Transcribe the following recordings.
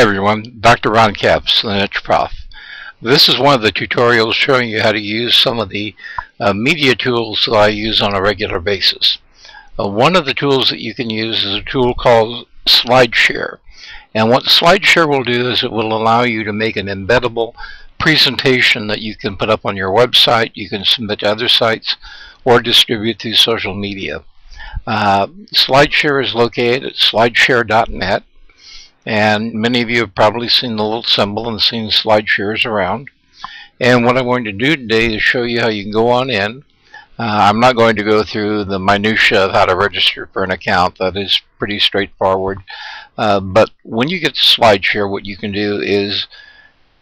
everyone, Dr. Ron Capps, the Niche Prof. This is one of the tutorials showing you how to use some of the uh, media tools that I use on a regular basis. Uh, one of the tools that you can use is a tool called SlideShare. And what SlideShare will do is it will allow you to make an embeddable presentation that you can put up on your website, you can submit to other sites, or distribute through social media. Uh, SlideShare is located at slideshare.net and many of you have probably seen the little symbol and seen slide shares around. And what I'm going to do today is show you how you can go on in. Uh, I'm not going to go through the minutia of how to register for an account. That is pretty straightforward. Uh, but when you get to SlideShare, what you can do is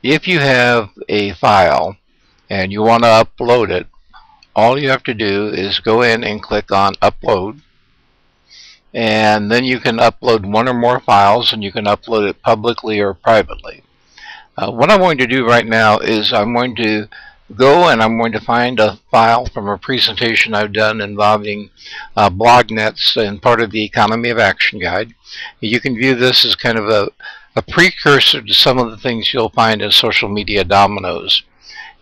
if you have a file and you want to upload it, all you have to do is go in and click on Upload and then you can upload one or more files and you can upload it publicly or privately. Uh, what I'm going to do right now is I'm going to go and I'm going to find a file from a presentation I've done involving uh, BlogNets and part of the Economy of Action Guide. You can view this as kind of a, a precursor to some of the things you'll find in social media dominoes.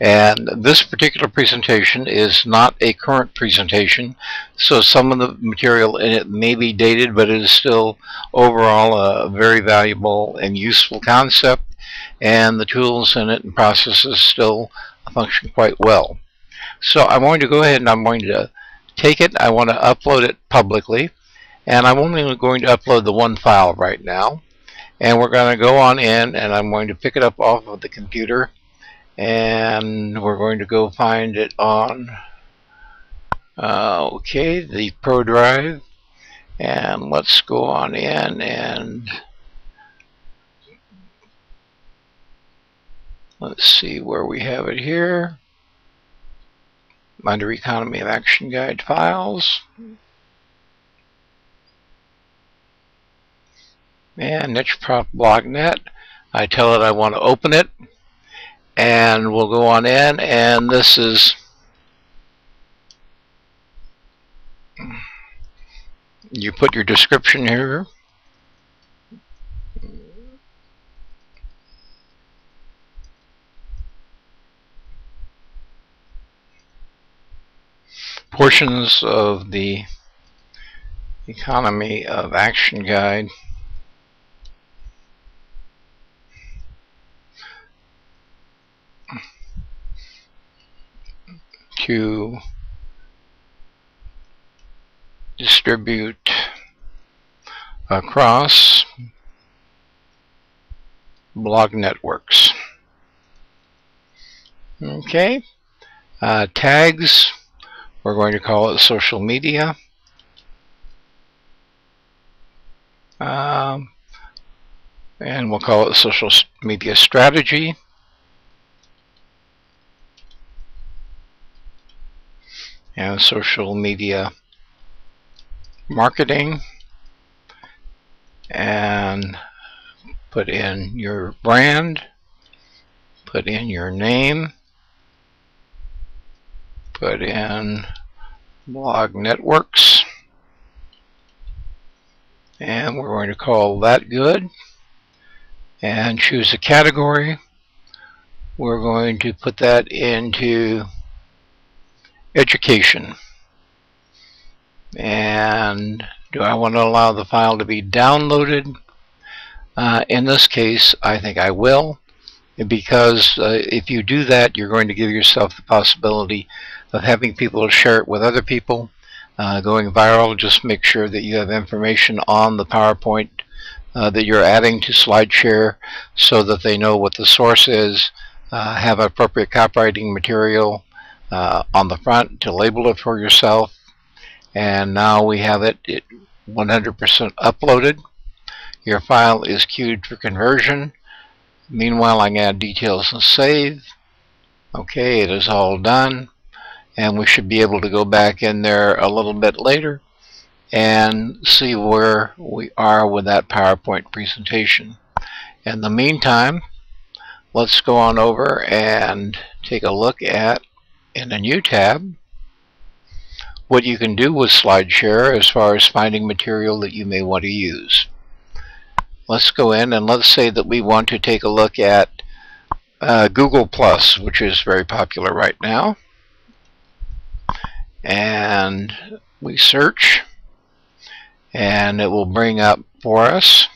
And this particular presentation is not a current presentation, so some of the material in it may be dated, but it is still overall a very valuable and useful concept, and the tools in it and processes still function quite well. So I'm going to go ahead and I'm going to take it, I want to upload it publicly, and I'm only going to upload the one file right now. And we're going to go on in and I'm going to pick it up off of the computer and we're going to go find it on uh, okay the Pro Drive. And let's go on in and let's see where we have it here. Under Economy of Action Guide files. And niche prof blognet I tell it I want to open it and we'll go on in and this is you put your description here. Portions of the economy of action guide to distribute across blog networks. Okay, uh, tags, we're going to call it social media. Um, and we'll call it social media strategy. And social media marketing and put in your brand, put in your name, put in blog networks, and we're going to call that good and choose a category. We're going to put that into education. And do I want to allow the file to be downloaded? Uh, in this case, I think I will because uh, if you do that, you're going to give yourself the possibility of having people share it with other people. Uh, going viral, just make sure that you have information on the PowerPoint uh, that you're adding to SlideShare so that they know what the source is, uh, have appropriate copywriting material, uh, on the front to label it for yourself. And now we have it 100% uploaded. Your file is queued for conversion. Meanwhile I can add details and save. Okay it is all done. And we should be able to go back in there a little bit later and see where we are with that PowerPoint presentation. In the meantime let's go on over and take a look at in a new tab what you can do with SlideShare as far as finding material that you may want to use. let's go in and let's say that we want to take a look at uh, Google Plus, which is very popular right now. And we search, and it will bring up for us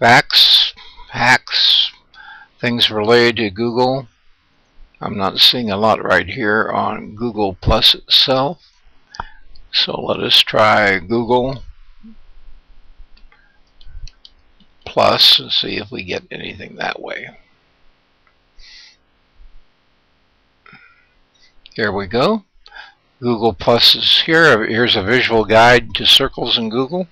facts, hacks, things related to Google. I'm not seeing a lot right here on Google Plus itself. So let us try Google Plus and see if we get anything that way. Here we go. Google Plus is here. Here's a visual guide to circles in Google.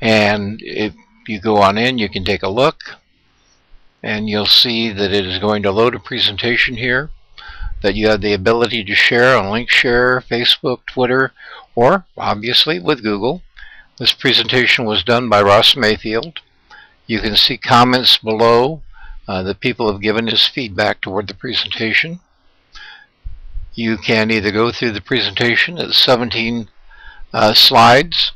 And if you go on in, you can take a look. And you'll see that it is going to load a presentation here that you have the ability to share on LinkShare, Facebook, Twitter, or obviously with Google. This presentation was done by Ross Mayfield. You can see comments below uh, that people have given as feedback toward the presentation. You can either go through the presentation at 17 uh, slides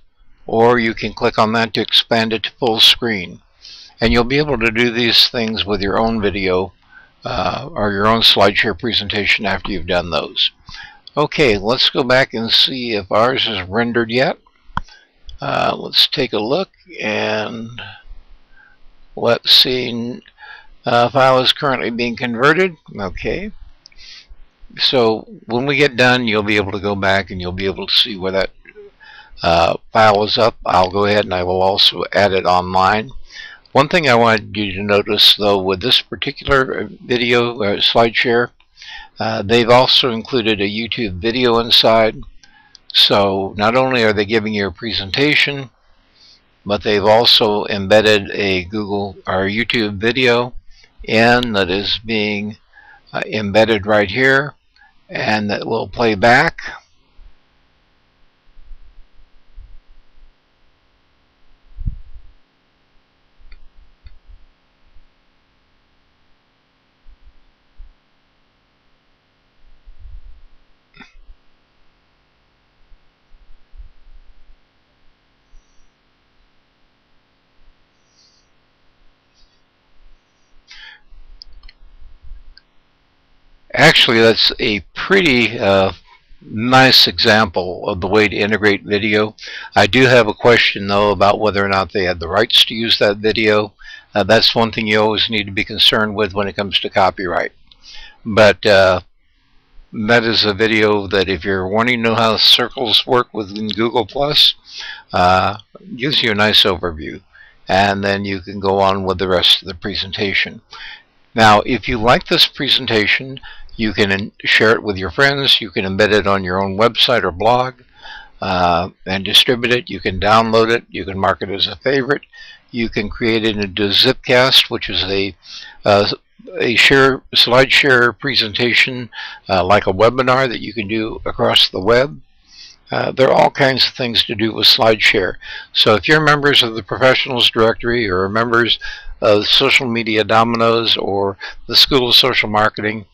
or you can click on that to expand it to full screen. And you'll be able to do these things with your own video uh, or your own SlideShare presentation after you've done those. Okay, let's go back and see if ours is rendered yet. Uh, let's take a look and let's see uh, file is currently being converted okay so when we get done you'll be able to go back and you'll be able to see where that uh, file is up I'll go ahead and I will also add it online one thing I wanted you to notice though with this particular video uh, SlideShare uh, they've also included a YouTube video inside so not only are they giving you a presentation, but they've also embedded a Google or YouTube video in that is being uh, embedded right here and that will play back. Actually, that's a pretty uh, nice example of the way to integrate video. I do have a question, though, about whether or not they had the rights to use that video. Uh, that's one thing you always need to be concerned with when it comes to copyright. But uh, that is a video that if you're wanting to know how circles work within Google Plus, uh, gives you a nice overview. And then you can go on with the rest of the presentation. Now, if you like this presentation, you can share it with your friends. You can embed it on your own website or blog uh, and distribute it. You can download it. You can mark it as a favorite. You can create it into Zipcast, which is a uh, a share SlideShare presentation uh, like a webinar that you can do across the web. Uh, there are all kinds of things to do with SlideShare. So if you're members of the Professionals Directory or members of Social Media Dominoes or the School of Social Marketing,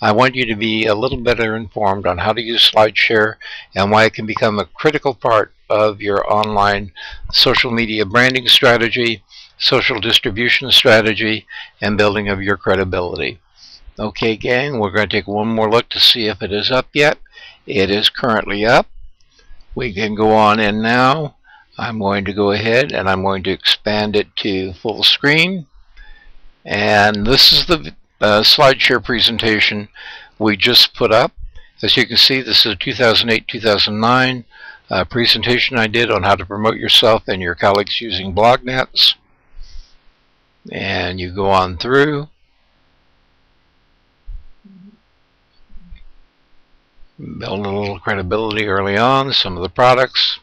I want you to be a little better informed on how to use SlideShare and why it can become a critical part of your online social media branding strategy, social distribution strategy, and building of your credibility. Okay gang, we're going to take one more look to see if it is up yet. It is currently up. We can go on in now. I'm going to go ahead and I'm going to expand it to full screen. And this is the uh, SlideShare presentation we just put up. As you can see, this is a 2008-2009 uh, presentation I did on how to promote yourself and your colleagues using BlogNets. And you go on through. Build a little credibility early on, some of the products.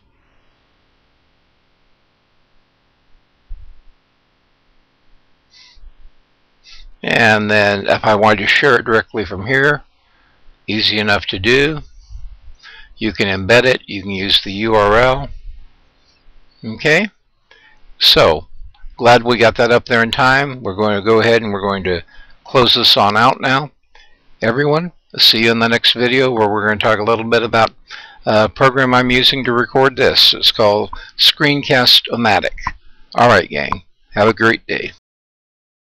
And then if I wanted to share it directly from here, easy enough to do. You can embed it. You can use the URL. Okay. So, glad we got that up there in time. We're going to go ahead and we're going to close this on out now. Everyone, see you in the next video where we're going to talk a little bit about uh, program I'm using to record this. It's called Screencast-O-Matic. Alright gang, have a great day.